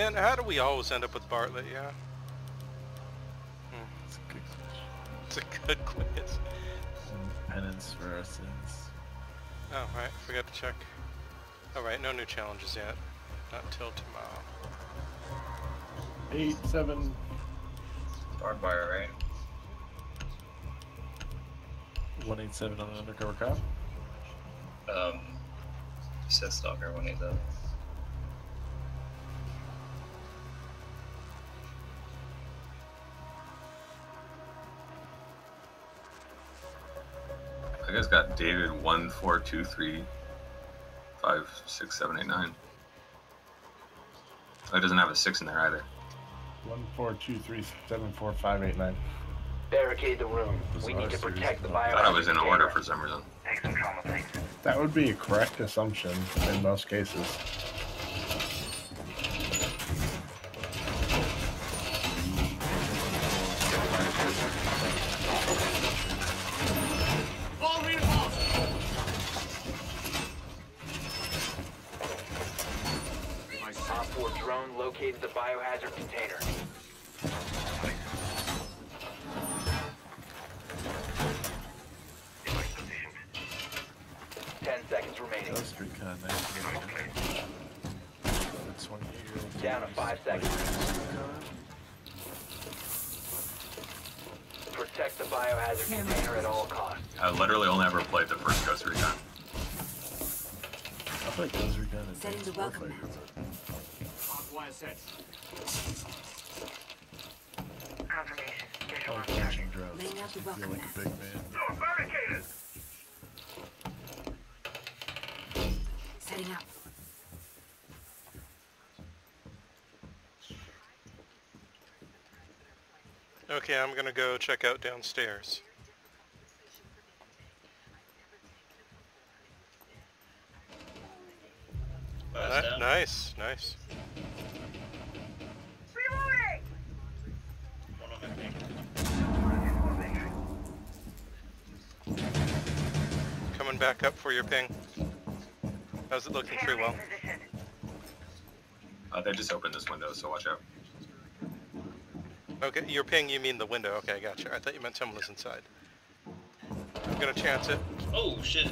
Man, how do we always end up with Bartlett, yeah? It's a good It's a good quiz. penance for our sins. Oh, right, forgot to check. Alright, no new challenges yet. Not till tomorrow. Eight, seven. Barbed wire, right? 187 on an undercover cop. Um, Sith Stalker 187. I guys got David one four two three five six seven eight nine. Oh, it doesn't have a six in there either. One, four, two, three, seven, four, five, eight, nine. Barricade the room. We need to protect the of- I thought it was in order for some reason. Take some trauma plates. That would be a correct assumption in most cases. Op 4 drone located the biohazard container. Ten seconds remaining. Ghost Recon 1989. The 28 year. Down to five seconds. Protect the biohazard container at all costs. I literally only ever played the first Ghost Recon. I played Ghost Recon and Setting the Advanced welcome Warfare. Confirmation. Oh, flashing drones. Laying out the Feel welcome like mat. a big man. Setting up. Okay, I'm gonna go check out downstairs. Last Ni- nice, nice. One on my ping. Coming back up for your ping. How's it looking through well? Uh, they just opened this window, so watch out. Okay, you're ping, you mean the window. Okay, I gotcha. I thought you meant someone was inside. I'm gonna chance it. Oh, shit.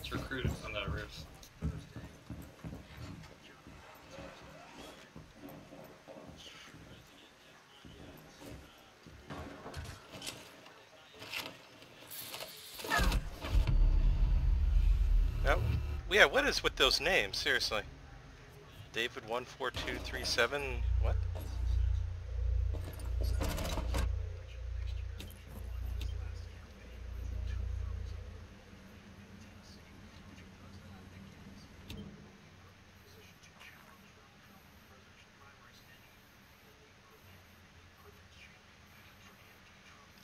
It's recruited on that roof. Now, yeah, what is with those names? Seriously. David14237.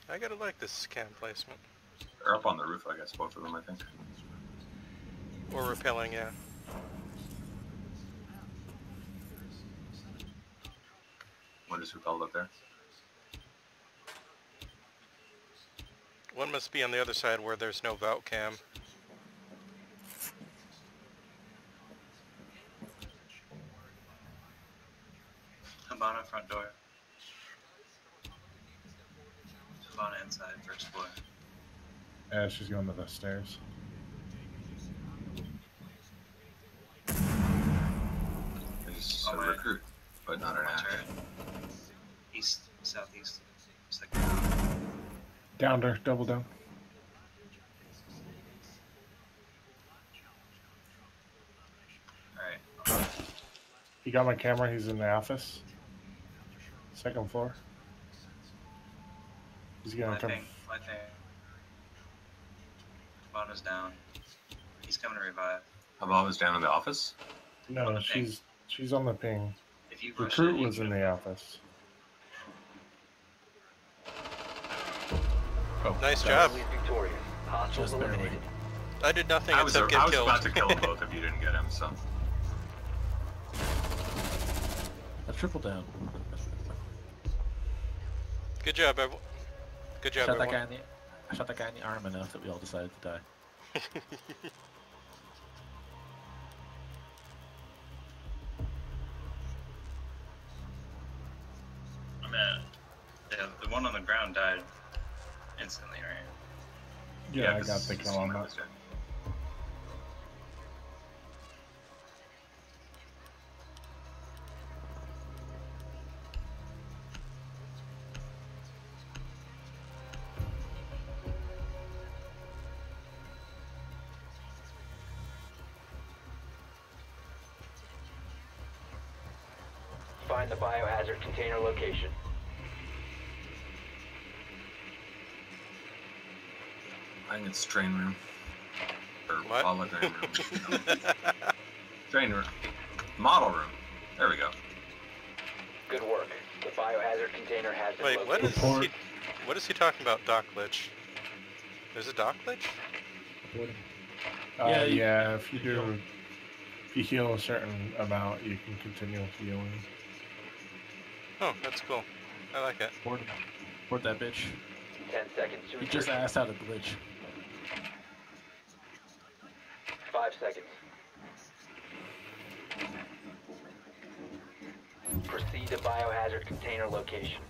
I gotta like this cam placement. They're up on the roof, I guess, both of them, I think. Or repelling, yeah. One repelled up there. One must be on the other side where there's no vault cam. Hibana inside, first floor. Yeah, she's going to the stairs. They a Oh, recruit, but not an Watch actor. East, southeast. Second. Downed her, double down. Alright. He got my camera, he's in the office. Second floor. He's gonna My come. thing. My thing. Hibana's down. He's coming to revive. Habab was down in the office. on No, the ping. she's she's on the ping. If you Recruit it, you was in the office. Oh, Nice that job. Friendly is victorious. Hostiles Just barely. eliminated. I did nothing I was, except I get was killed. about to kill both of you didn't get him, so. A triple down. Good job, everyone. Good job, shot. That guy in the, I shot that guy in the arm enough that we all decided to die. I'm at... Yeah, the one on the ground died instantly, right? Yeah, yeah I got the kill on that. Find the biohazard container location. I think it's drain room. Or What? hologram room. drain room. Model room. There we go. Good work. The biohazard container has been Wait, what located. is he, what is he talking about, Doc glitch? There's a Doc glitch? Uh, Yeah, yeah, if you do, if you heal a certain amount, you can continue healing. Oh, that's cool. I like it. Board, board that bitch. Ten seconds to He just asked how to glitch. Five seconds. Proceed to biohazard container location.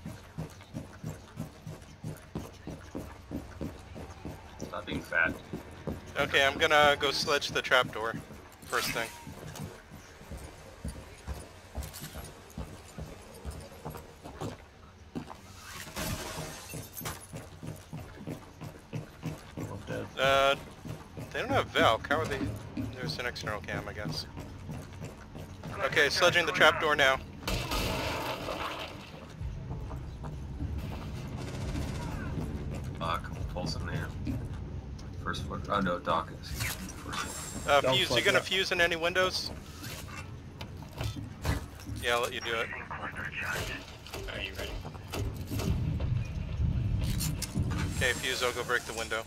Stop being fat. Okay, I'm gonna go sledge the trapdoor. First thing. Both dead. Uh, they don't have Valk. How are they? There's an external cam, I guess. Okay, sledging the trapdoor now. Doc, pull some there. First floor. Oh no, Doc is first floor. Uh, fuse, you gonna that. fuse in any windows? Yeah, I'll let you do it. Are you ready? Okay, fuse, I'll go break the window.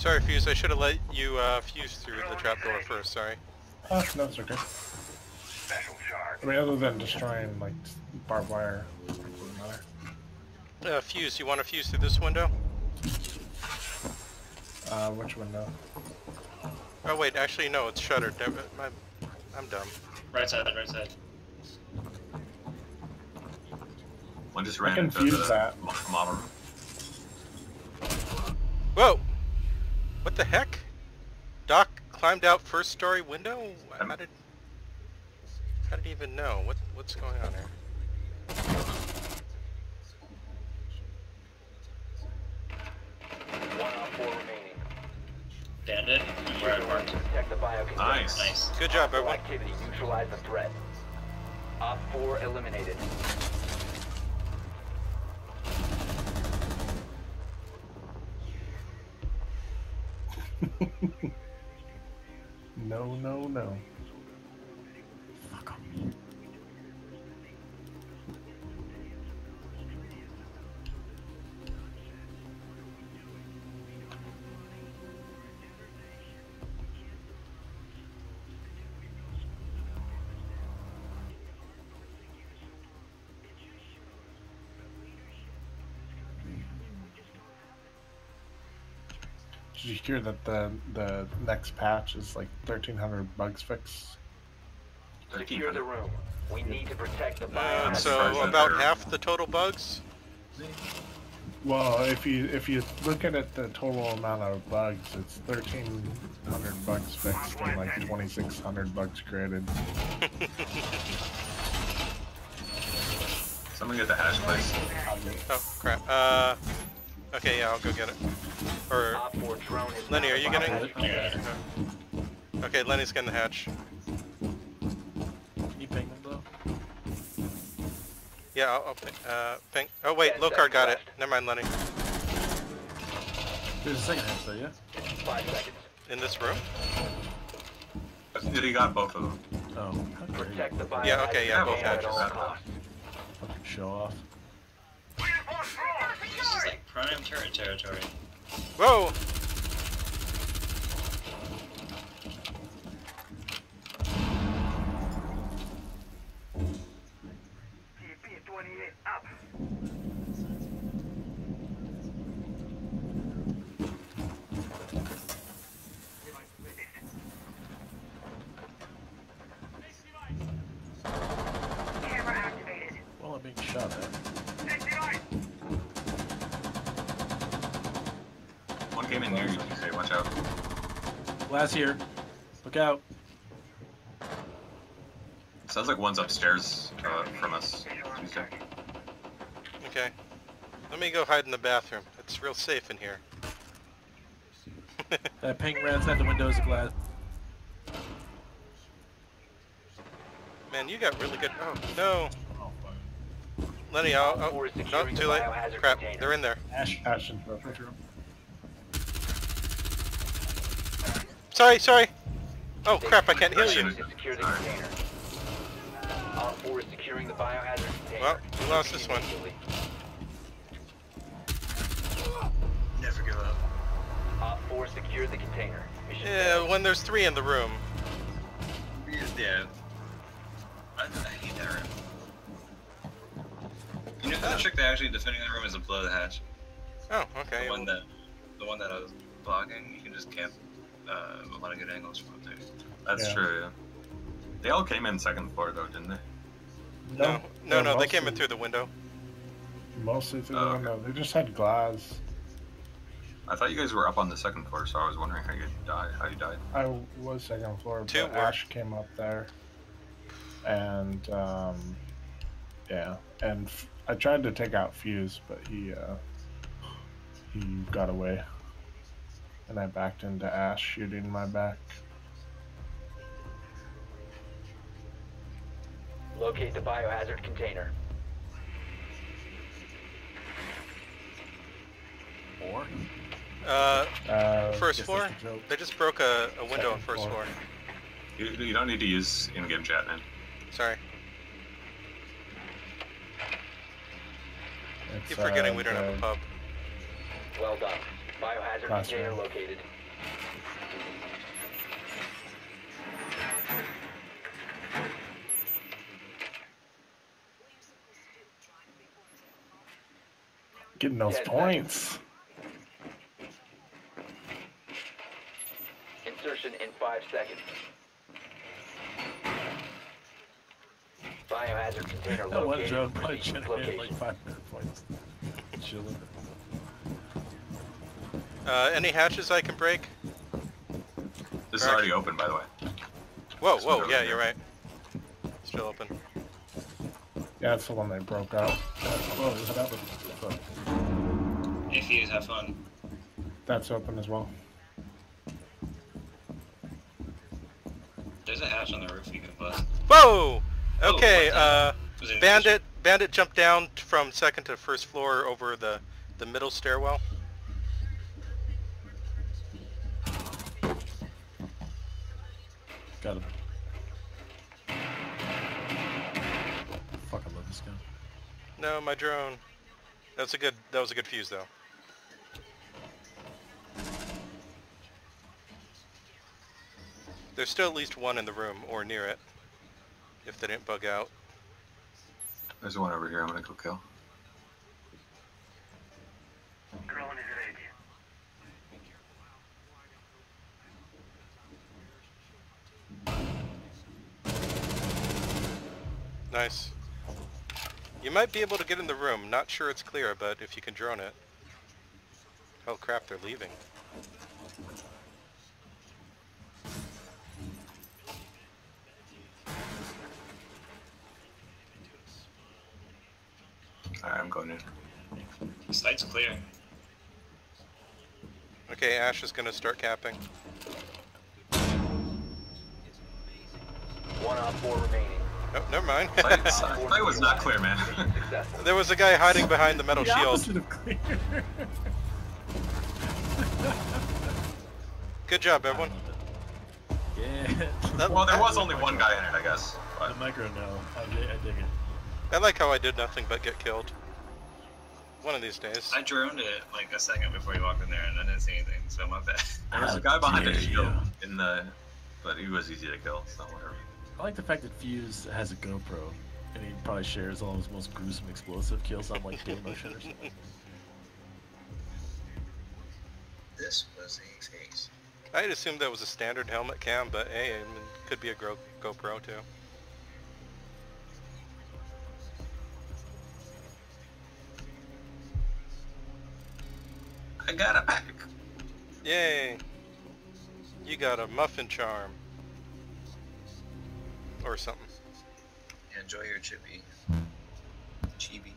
Sorry, Fuse, I should have let you uh, fuse through the trapdoor first, sorry. Oh, no, it's okay. I mean, other than destroying like barbed wire, it. Uh, fuse, you want to fuse through this window? Uh, which window? Oh wait, actually no, it's shuttered. Never- my- I'm dumb. Right side, right side. One just I ran into the that. model room. Whoa! What the heck? Doc climbed out first story window? How did... How did he even know? What What's going on here? One on four remaining. Bandit, where I marked. Protect the biocontainer. Nice. Nice. Good job, everyone. activity. Neutralize the threat. Op 4 eliminated. No, no, no. Fuck. Did you hear that the the next patch is like 1300 bugs fixed? Secure the room. We need to protect the Uh, so about half the total bugs? Well, if you if you look at it, the total amount of bugs, it's 1300 bugs fixed and like 2600 bugs created. Someone get the hash place. Oh crap. Uh, okay, yeah, I'll go get it. Or Op 4 drone is Lenny, are you getting biohazard it? container. Okay, Lenny's getting the hatch. Can you ping them though? Yeah, I'll, I'll ping, uh, ping. Oh wait, Ten Lokar got it. Never mind, Lenny. There's a second half though, yeah? Five seconds. In this room? Did he got both of them? Oh, how dare you Protect the Yeah, okay, yeah, both container at all hatches. show off. Prime turret territory. Whoa! Well, I'm being shot at. Came in near you, TJ. Watch out. Glass here. Look out. Sounds like one's upstairs uh, from us. TJ. Okay. Let me go hide in the bathroom. It's real safe in here. That pink rat's outside the windows is a glass. Man, you got really good. Oh no, Oh. Lenny, I'll. Op Oh, four no, too late. Crap, container. they're in there. Ash, Ash and Purple. Sorry, sorry. Oh Stay crap, I can't heal you. to secure the container. Op 4 is securing the biohazard container. Well, we lost this one. Immediately. Never give up. Op 4 secured the container. Mission Yeah, failed. when there's three in the room. Yeah. I, I hate that room. You know the oh. trick to actually defending the room is to blow the hatch. Oh, okay. The one that, the one that I was blocking, you can just camp uh, a lot of good angles from up there. That's Yeah. true, yeah. They all came in second floor though, didn't they? No, no, no. They came in through the window. Mostly through Oh, the okay. window. They just had glass. I thought you guys were up on the second floor, so I was wondering how you died. How you died? I was second floor, Two but were- Ash came up there, and um, yeah, and f- I tried to take out Fuse, but he uh, he got away, and I backed into Ash shooting my back. Locate the biohazard container. Or Uh, Uh, first floor. that's the joke. They just broke a, a window on first floor. floor. You, you don't need to use in-game chat, man. Sorry. it's, Keep forgetting uh, we don't have a pub. Well done. Biohazard Last container round. located. Getting those Ten points. Insertion in 5 seconds. Biohazard container that one located. drone probably Proceed to generated like location. 500 points. Chilling. Uh, any hatches I can break? This is Alright. already open, by the way. Whoa, This whoa. Yeah, you're right. Still open. Yeah, it's the one they broke out. Whoa, what happened? If you have fun. That's open as well. There's a hatch on the roof you can bust. Whoa. Oh, Okay. what the- Uh, Was it in the Bandit. Bandit jumped down from second to first floor over the the middle stairwell. Got him. Fuck, I love this gun. No, my drone. That was a good. That was a good fuse though. There's still at least one in the room or near it. If they didn't bug out. There's one over here. I'm gonna go kill. Nice. You might be able to get in the room. Not sure it's clear, but if you can drone it. Oh crap, they're leaving. Alright, I'm going in. The site's clear. Okay, Ash is gonna start capping. One op 4 remaining. Oh, never mind. Fight, fight was not clear, man. There was a guy hiding behind the metal The shield. opposite of clear. Good job, everyone. yeah. That- well, there was only one guy in it, I guess. The micro, no. I, dig- I dig it. I like how I did nothing but get killed. One of these days. I droned it like a second before you walked in there and I didn't see anything, so my bad. there was a oh, guy behind the shield you. in the, but he was easy to kill. So whatever. I like the fact that Fuse has a GoPro, and he probably shares all his most gruesome explosive kills on like Dailymotion or something. This was a face. I had assumed that was a standard helmet cam, but hey, I mean, could be a Gro- GoPro too. I got it back. Yay! You got a muffin charm. Or something. Enjoy your chippy. Chibi.